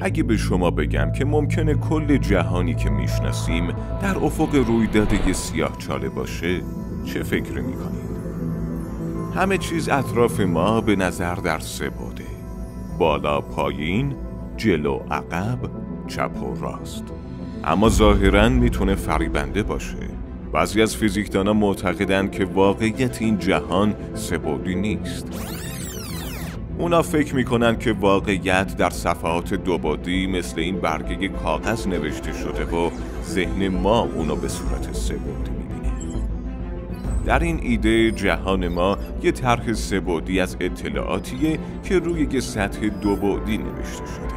اگه به شما بگم که ممکنه کل جهانی که می‌شناسیم در افق رویداد یه سیاه چاله باشه چه فکر می‌کنید؟ همه چیز اطراف ما به نظر در سه بوده. بالا پایین، جلو عقب، چپ و راست. اما ظاهرا می‌تونه فریبنده باشه. بعضی از فیزیکدانا معتقدند که واقعیت این جهان سبودی نیست. اونا فکر می‌کنن که واقعیت در صفحات دوبادی مثل این برگه کاغذ نوشته شده و ذهن ما اونو به صورت سبودی می‌بینه. در این ایده جهان ما یه طرح سبودی از اطلاعاتیه که روی یه سطح دوبادی نوشته شده.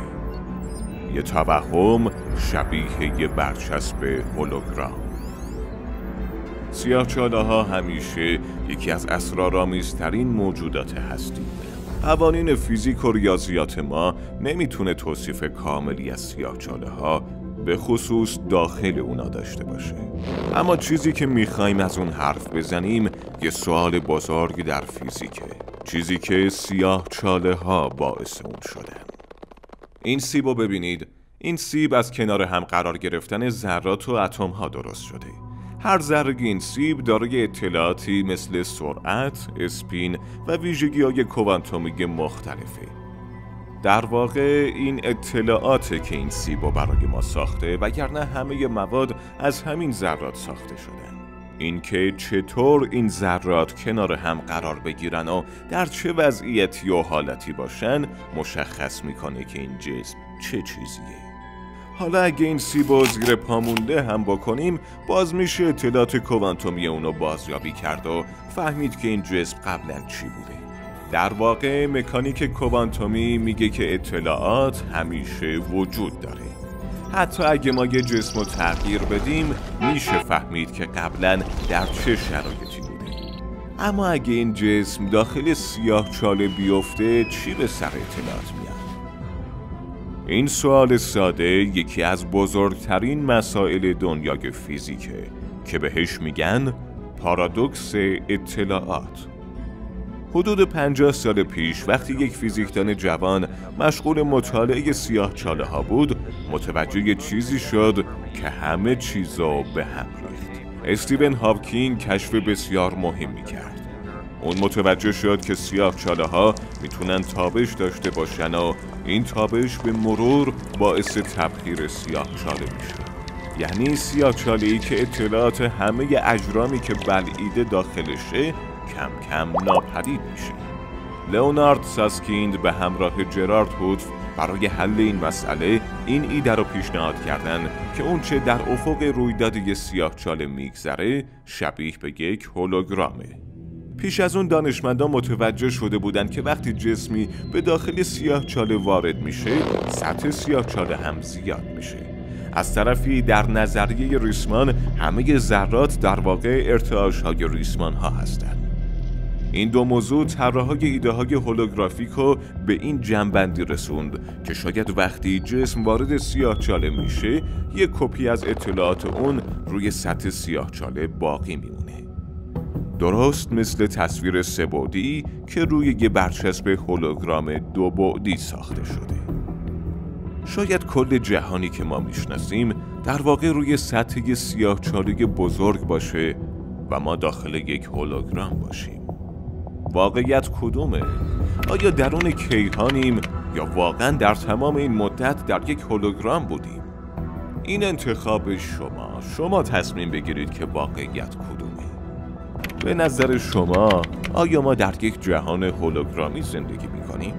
یه توهم شبیه یه برچسب هولوگرام. سیاه ها همیشه یکی از اسرارآمیزترین موجودات هستی قوانین فیزیک و ریاضیات ما نمی‌تونه توصیف کاملی از سیاه ها به خصوص داخل اونا داشته باشه. اما چیزی که می‌خوایم از اون حرف بزنیم یه سوال بزرگی در فیزیکه. چیزی که سیاه چاله ها باعث اون شدن. این سیب رو ببینید. این سیب از کنار هم قرار گرفتن ذرات و اتم ها درست شده. هر ذره این سیب دارای اطلاعاتی مثل سرعت، اسپین و ویژگی های کوانتومی مختلفه. در واقع این اطلاعات که این سیب رو برای ما ساخته وگرنه همه مواد از همین ذرات ساخته شدن. اینکه چطور این ذرات کنار هم قرار بگیرن و در چه وضعیتی و حالتی باشن مشخص می‌کنه که این جسم چه چیزیه. حالا اگه این و زیر پامونده هم بکنیم باز میشه اطلاعات کوانتومی اونو بازیابی کرد و فهمید که این جسم قبلا چی بوده. در واقع مکانیک کوانتومی میگه که اطلاعات همیشه وجود داره. حتی اگه ما یه جسم رو تغییر بدیم میشه فهمید که قبلا در چه شرایطی بوده. اما اگه این جسم داخل سیاه چاله بیفته چی به سر اطلاعات میاد؟ این سوال ساده یکی از بزرگترین مسائل دنیای فیزیکه که بهش میگن پارادوکس اطلاعات. حدود 50 سال پیش وقتی یک فیزیکدان جوان مشغول مطالعه سیاه چاله ها بود متوجه چیزی شد که همه چیزو به هم ریخت. استیون هاوکینگ کشف بسیار مهمی کرد اون متوجه شد که سیاه چاله ها می‌تونن تابش داشته باشن و این تابش به مرور باعث تبخیر سیاه چاله میشه. یعنی سیاه چاله ای که اطلاعات همه اجرامی که بلعیده داخلشه کم کم ناپدید میشه. لئونارد ساسکیند به همراه جرارد هودف برای حل این مسئله این ایده رو پیشنهاد کردن که اونچه در افق رویداد سیاه چاله میگذره شبیه به یک هولوگرامه. پیش از اون دانشمندان متوجه شده بودند که وقتی جسمی به داخل سیاه چاله وارد میشه سطح سیاه چاله هم زیاد میشه. از طرفی در نظریه ریسمان همه ذرات در واقع ارتعاش های ریسمان ها هستند. این دو موضوع طراحای ایده های هولوگرافیک رو به این جنبندی رسوند که شاید وقتی جسم وارد سیاه چاله میشه یک کپی از اطلاعات اون روی سطح سیاه چاله باقی میمونه. درست مثل تصویر سبودی که روی یه برچسب هولوگرام دو بعدی ساخته شده شاید کل جهانی که ما می‌شناسیم در واقع روی سطح سیاه چاله بزرگ باشه و ما داخل یک هولوگرام باشیم واقعیت کدومه؟ آیا درون کیهانیم یا واقعا در تمام این مدت در یک هولوگرام بودیم؟ این انتخاب شما شما تصمیم بگیرید که واقعیت کدومه به نظر شما آیا ما در یک جهان هولوگرامی زندگی می‌کنیم؟